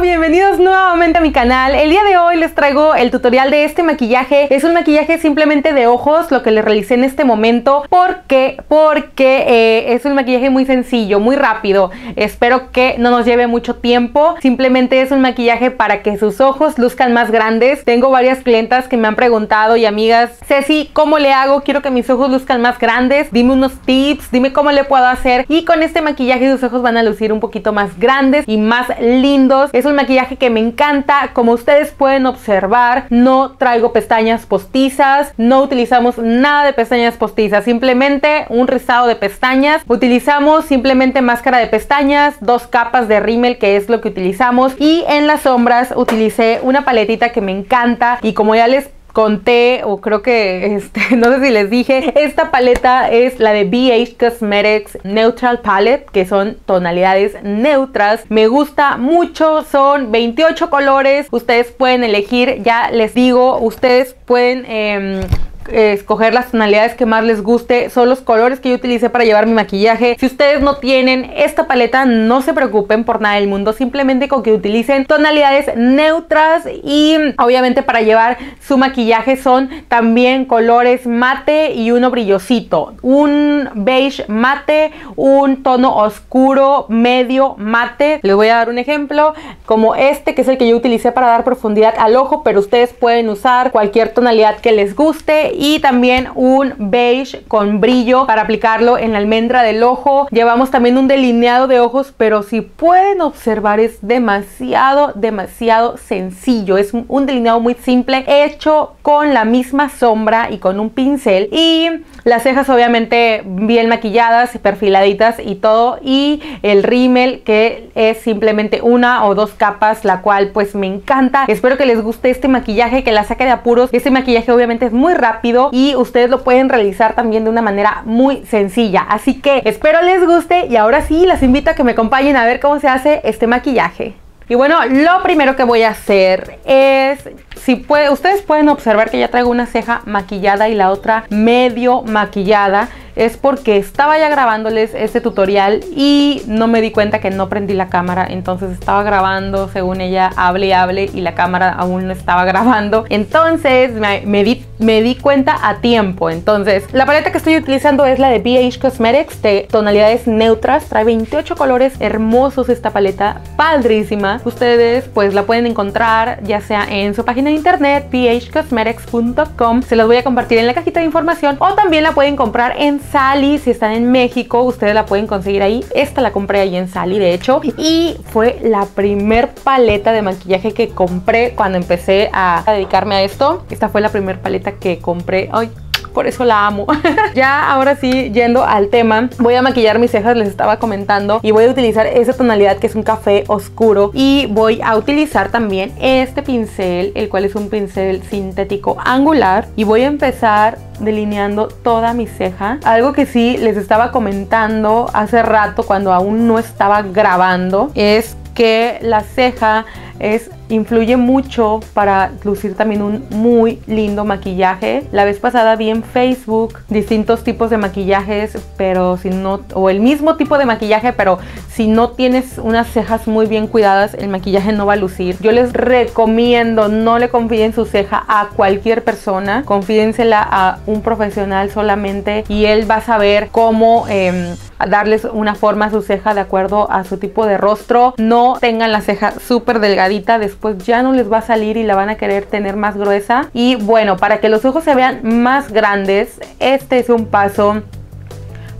bienvenidos nuevamente a mi canal. El día de hoy les traigo el tutorial de este maquillaje. Es un maquillaje simplemente de ojos, lo que le realicé en este momento. ¿Por qué? Porque eh, es un maquillaje muy sencillo, muy rápido. Espero que no nos lleve mucho tiempo. Simplemente es un maquillaje para que sus ojos luzcan más grandes. Tengo varias clientas que me han preguntado y amigas, Ceci, ¿cómo le hago? Quiero que mis ojos luzcan más grandes. Dime unos tips, dime cómo le puedo hacer. Y con este maquillaje sus ojos van a lucir un poquito más grandes y más lindos. Es un maquillaje que me encanta. Como ustedes pueden observar, no traigo pestañas postizas, no utilizamos nada de pestañas postizas, simplemente un rizado de pestañas. Utilizamos simplemente máscara de pestañas, dos capas de rímel que es lo que utilizamos y en las sombras utilicé una paletita que me encanta y como ya les conté o creo que este, no sé si les dije, esta paleta es la de BH Cosmetics Neutral Palette, que son tonalidades neutras. Me gusta mucho, son 28 colores. Ustedes pueden elegir, ya les digo, ustedes pueden eh, escoger las tonalidades que más les guste. Son los colores que yo utilicé para llevar mi maquillaje. Si ustedes no tienen esta paleta, no se preocupen por nada del mundo. Simplemente con que utilicen tonalidades neutras y obviamente para llevar su maquillaje son también colores mate y uno brillosito. Un beige mate, un tono oscuro medio mate. Les voy a dar un ejemplo como este que es el que yo utilicé para dar profundidad al ojo, pero ustedes pueden usar cualquier tonalidad que les guste y también un beige con brillo para aplicarlo en la almendra del ojo. Llevamos también un delineado de ojos, pero si pueden observar es demasiado, demasiado sencillo. Es un delineado muy simple hecho con la misma sombra y con un pincel y las cejas obviamente bien maquilladas, perfiladitas y todo y el rímel que es simplemente una o dos capas, la cual pues me encanta. Espero que les guste este maquillaje, que la saque de apuros. Este maquillaje obviamente es muy rápido y ustedes lo pueden realizar también de una manera muy sencilla. Así que espero les guste y ahora sí las invito a que me acompañen a ver cómo se hace este maquillaje. Y bueno, lo primero que voy a hacer es, si puede, ustedes pueden observar que ya traigo una ceja maquillada y la otra medio maquillada es porque estaba ya grabándoles este tutorial y no me di cuenta que no prendí la cámara. Entonces estaba grabando, según ella, hable y hable y la cámara aún no estaba grabando. Entonces me, di, me di cuenta a tiempo. Entonces la paleta que estoy utilizando es la de BH Cosmetics de tonalidades neutras. Trae 28 colores hermosos esta paleta, padrísima. Ustedes pues la pueden encontrar ya sea en su página de internet bhcosmetics.com. Se los voy a compartir en la cajita de información o también la pueden comprar en Sally, si están en México, ustedes la pueden conseguir ahí. Esta la compré ahí en Sally, de hecho. Y fue la primer paleta de maquillaje que compré cuando empecé a dedicarme a esto. Esta fue la primer paleta que compré. Ay, por eso la amo. ya ahora sí, yendo al tema, voy a maquillar mis cejas, les estaba comentando, y voy a utilizar esa tonalidad que es un café oscuro. Y voy a utilizar también este pincel, el cual es un pincel sintético angular. Y voy a empezar delineando toda mi ceja. Algo que sí les estaba comentando hace rato cuando aún no estaba grabando es que la ceja es influye mucho para lucir también un muy lindo maquillaje. La vez pasada vi en Facebook distintos tipos de maquillajes, pero si no, o el mismo tipo de maquillaje, pero si no tienes unas cejas muy bien cuidadas, el maquillaje no va a lucir. Yo les recomiendo no le confíen su ceja a cualquier persona, confídensela a un profesional solamente y él va a saber cómo em, darles una forma a su ceja de acuerdo a su tipo de rostro. No tengan la ceja súper delgadita, después ya no les va a salir y la van a querer tener más gruesa. Y bueno, para que los ojos se vean más grandes, este es un paso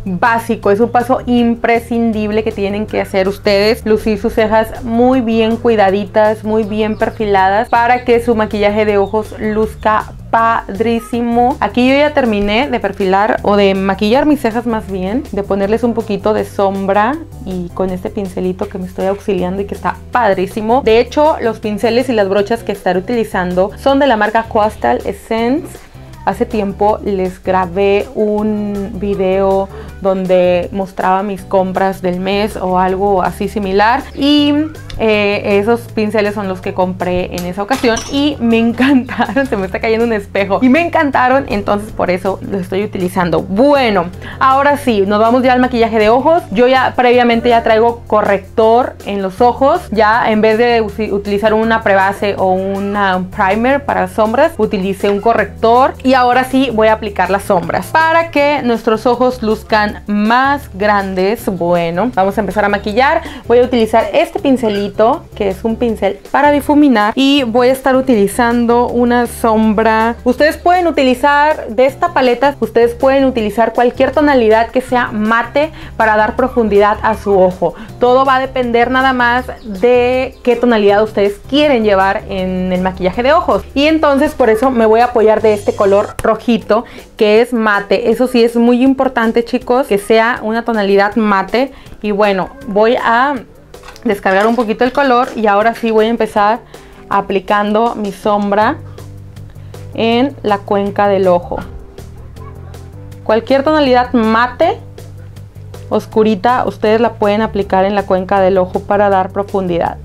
básico, es un paso imprescindible que tienen que hacer ustedes, lucir sus cejas muy bien cuidaditas, muy bien perfiladas para que su maquillaje de ojos luzca padrísimo. Aquí yo ya terminé de perfilar o de maquillar mis cejas más bien, de ponerles un poquito de sombra y con este pincelito que me estoy auxiliando y que está padrísimo. De hecho, los pinceles y las brochas que estaré utilizando son de la marca Coastal Essence Hace tiempo les grabé un video donde mostraba mis compras del mes o algo así similar y eh, esos pinceles son los que compré en esa ocasión y me encantaron, se me está cayendo un espejo y me encantaron, entonces por eso los estoy utilizando. Bueno, ahora sí, nos vamos ya al maquillaje de ojos. Yo ya previamente ya traigo corrector en los ojos, ya en vez de utilizar una prebase o una primer para sombras, utilicé un corrector y ahora sí voy a aplicar las sombras para que nuestros ojos luzcan más grandes. Bueno, vamos a empezar a maquillar. Voy a utilizar este pincelito que es un pincel para difuminar y voy a estar utilizando una sombra. Ustedes pueden utilizar de esta paleta, ustedes pueden utilizar cualquier tonalidad que sea mate para dar profundidad a su ojo. Todo va a depender nada más de qué tonalidad ustedes quieren llevar en el maquillaje de ojos. Y entonces por eso me voy a apoyar de este color rojito que es mate. Eso sí es muy importante chicos que sea una tonalidad mate. Y bueno, voy a descargar un poquito el color y ahora sí voy a empezar aplicando mi sombra en la cuenca del ojo. Cualquier tonalidad mate, oscurita, ustedes la pueden aplicar en la cuenca del ojo para dar profundidad.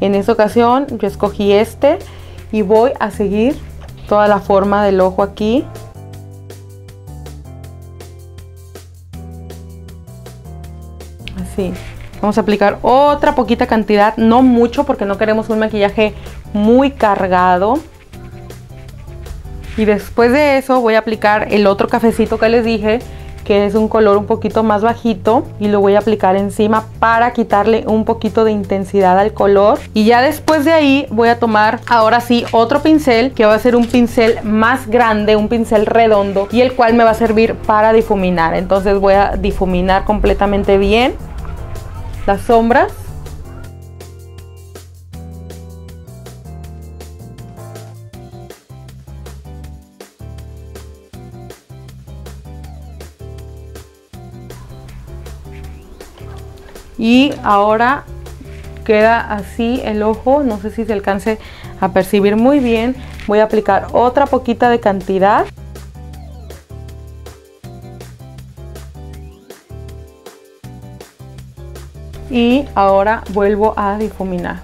En esta ocasión yo escogí este y voy a seguir toda la forma del ojo aquí. Vamos a aplicar otra poquita cantidad, no mucho porque no queremos un maquillaje muy cargado. Y después de eso voy a aplicar el otro cafecito que les dije, que es un color un poquito más bajito y lo voy a aplicar encima para quitarle un poquito de intensidad al color. Y ya después de ahí voy a tomar ahora sí otro pincel que va a ser un pincel más grande, un pincel redondo y el cual me va a servir para difuminar. Entonces voy a difuminar completamente bien las sombras. Y ahora queda así el ojo, no sé si se alcance a percibir muy bien. Voy a aplicar otra poquita de cantidad. Y ahora vuelvo a difuminar.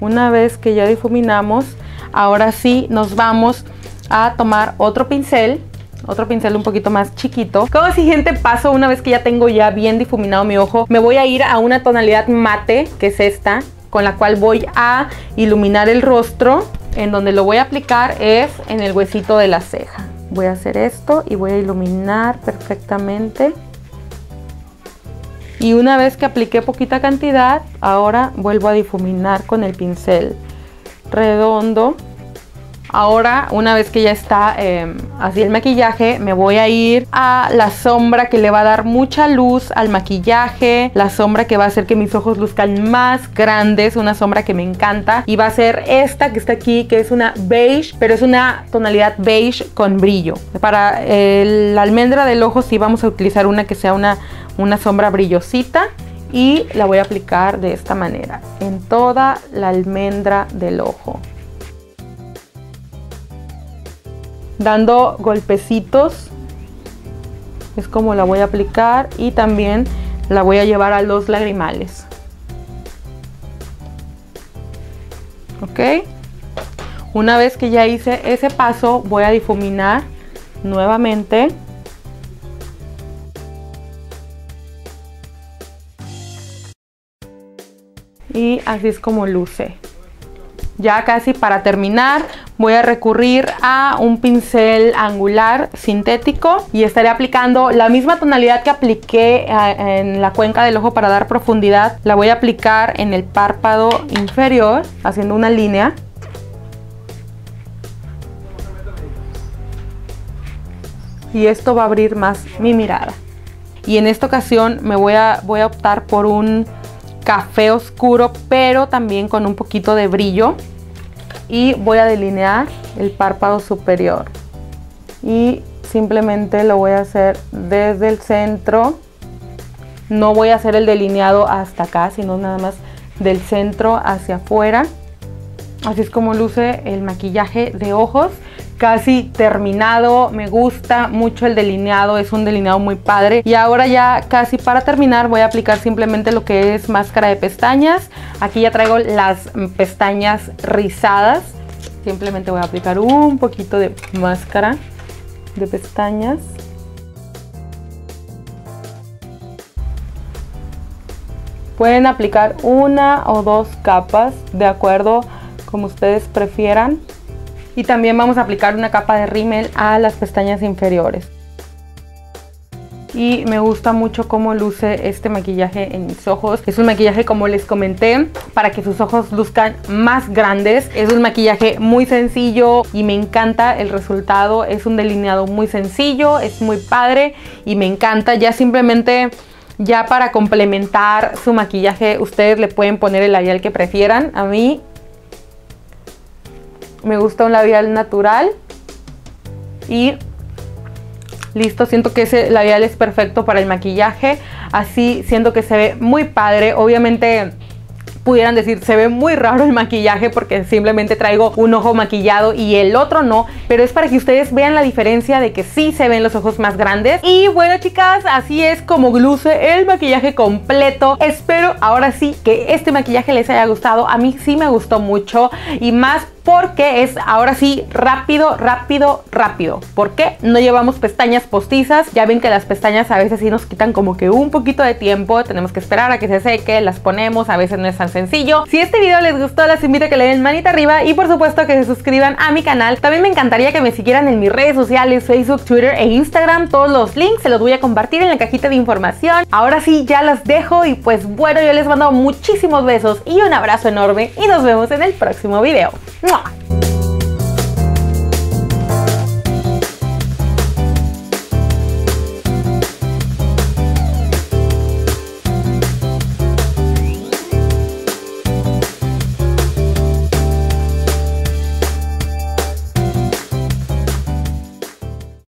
Una vez que ya difuminamos, ahora sí nos vamos a tomar otro pincel otro pincel un poquito más chiquito. Como siguiente paso, una vez que ya tengo ya bien difuminado mi ojo, me voy a ir a una tonalidad mate, que es esta, con la cual voy a iluminar el rostro. En donde lo voy a aplicar es en el huesito de la ceja. Voy a hacer esto y voy a iluminar perfectamente. Y una vez que apliqué poquita cantidad, ahora vuelvo a difuminar con el pincel redondo Ahora, una vez que ya está em, así el maquillaje, me voy a ir a la sombra que le va a dar mucha luz al maquillaje. La sombra que va a hacer que mis ojos luzcan más grandes. Una sombra que me encanta. Y va a ser esta que está aquí, que es una beige, pero es una tonalidad beige con brillo. Para la almendra del ojo sí vamos a utilizar una que sea una, una sombra brillosita y la voy a aplicar de esta manera en toda la almendra del ojo. Dando golpecitos. Es como la voy a aplicar y también la voy a llevar a los lagrimales. Ok. Una vez que ya hice ese paso voy a difuminar nuevamente. Y así es como luce. Ya casi para terminar voy a recurrir a un pincel angular sintético y estaré aplicando la misma tonalidad que apliqué eh, en la cuenca del ojo para dar profundidad. La voy a aplicar en el párpado inferior haciendo una línea. Y esto va a abrir más mi mirada. Y en esta ocasión me voy a, voy a optar por un café oscuro, pero también con un poquito de brillo. Y voy a delinear el párpado superior. Y simplemente lo voy a hacer desde el centro No voy a hacer el delineado hasta acá, sino nada más del centro hacia afuera. Así es como luce el maquillaje de ojos. Casi terminado, me gusta mucho el delineado, es un delineado muy padre. Y ahora ya casi para terminar voy a aplicar simplemente lo que es máscara de pestañas. Aquí ya traigo las pestañas rizadas. Simplemente voy a aplicar un poquito de máscara de pestañas. Pueden aplicar una o dos capas de acuerdo como ustedes prefieran. Y también vamos a aplicar una capa de rímel a las pestañas inferiores. Y me gusta mucho cómo luce este maquillaje en mis ojos. Es un maquillaje como les comenté para que sus ojos luzcan más grandes. Es un maquillaje muy sencillo y me encanta el resultado. Es un delineado muy sencillo, es muy padre y me encanta. Ya simplemente ya para complementar su maquillaje ustedes le pueden poner el labial que prefieran. A mí me gusta un labial natural. Y listo, siento que ese labial es perfecto para el maquillaje. Así siento que se ve muy padre. Obviamente pudieran decir, se ve muy raro el maquillaje porque simplemente traigo un ojo maquillado y el otro no, pero es para que ustedes vean la diferencia de que sí se ven los ojos más grandes. Y bueno chicas, así es como luce el maquillaje completo. Espero ahora sí que este maquillaje les haya gustado. A mí sí me gustó mucho y más porque es ahora sí rápido, rápido, rápido. ¿Por qué? No llevamos pestañas postizas. Ya ven que las pestañas a veces sí nos quitan como que un poquito de tiempo. Tenemos que esperar a que se seque, las ponemos, a veces no es tan sencillo. Si este video les gustó, les invito a que le den manita arriba y por supuesto que se suscriban a mi canal. También me encantaría que me siguieran en mis redes sociales, Facebook, Twitter e Instagram. Todos los links se los voy a compartir en la cajita de información. Ahora sí, ya las dejo y pues bueno, yo les mando muchísimos besos y un abrazo enorme y nos vemos en el próximo video.